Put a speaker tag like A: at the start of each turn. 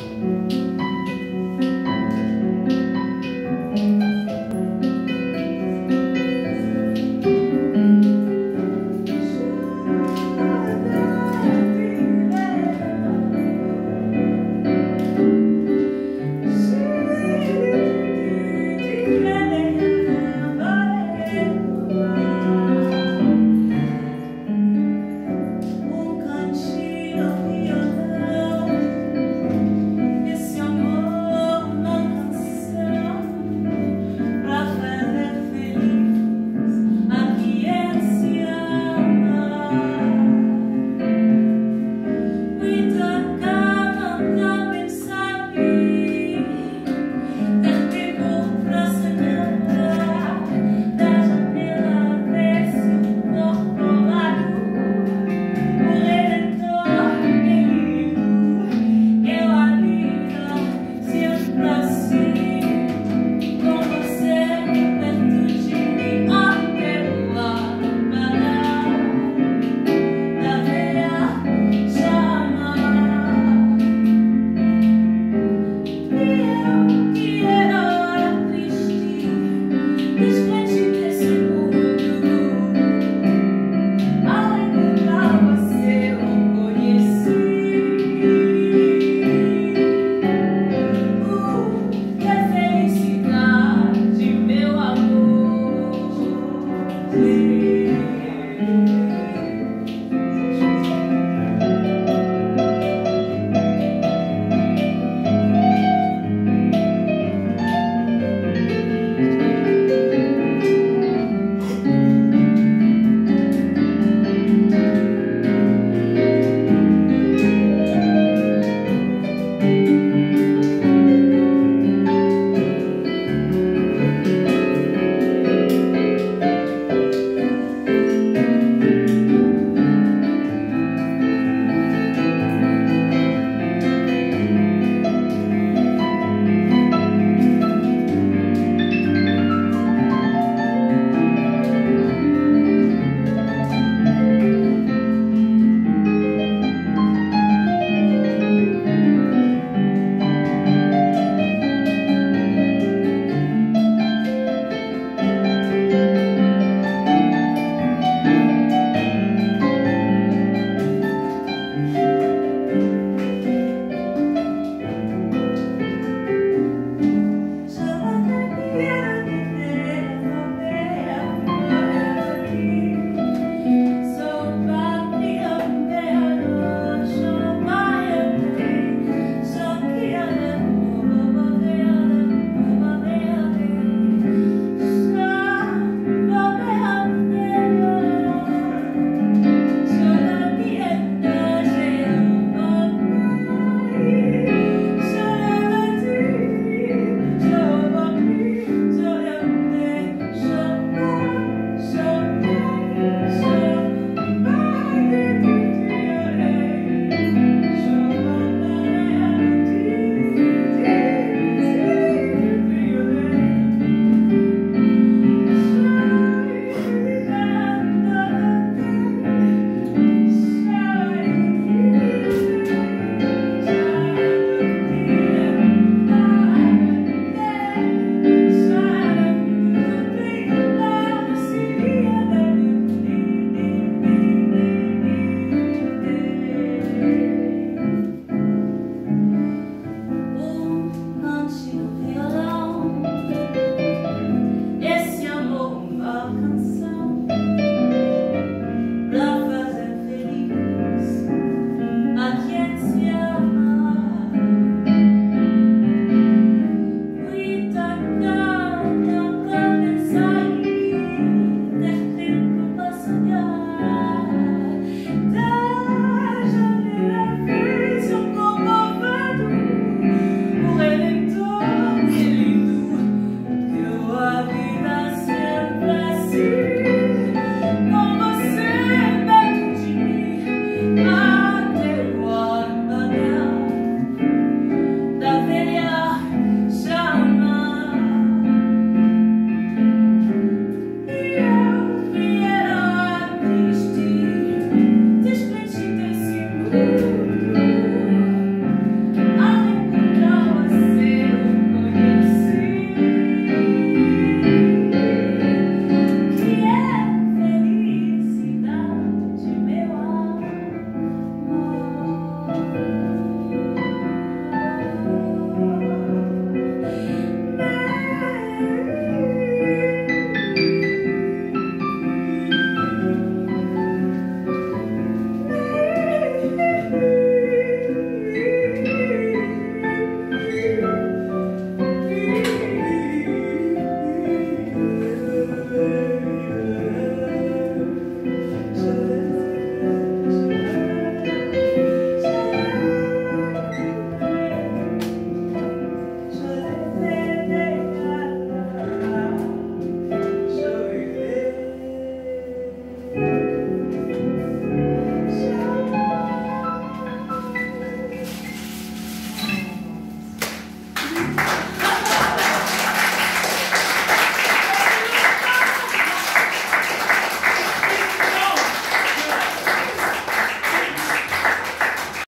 A: Bye.